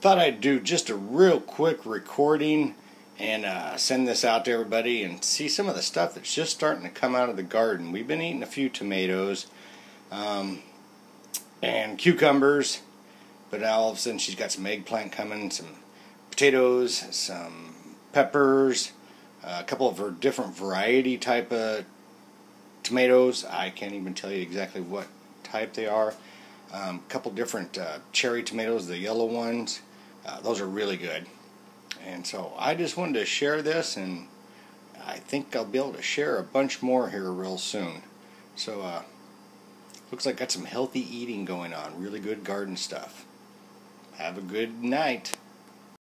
thought I'd do just a real quick recording and uh, send this out to everybody and see some of the stuff that's just starting to come out of the garden. We've been eating a few tomatoes um, and cucumbers, but now all of a sudden she's got some eggplant coming, some potatoes, some peppers, a couple of her different variety type of tomatoes. I can't even tell you exactly what type they are. A um, couple different uh, cherry tomatoes, the yellow ones. Uh, those are really good. And so I just wanted to share this, and I think I'll be able to share a bunch more here real soon. So, uh, looks like got some healthy eating going on. Really good garden stuff. Have a good night.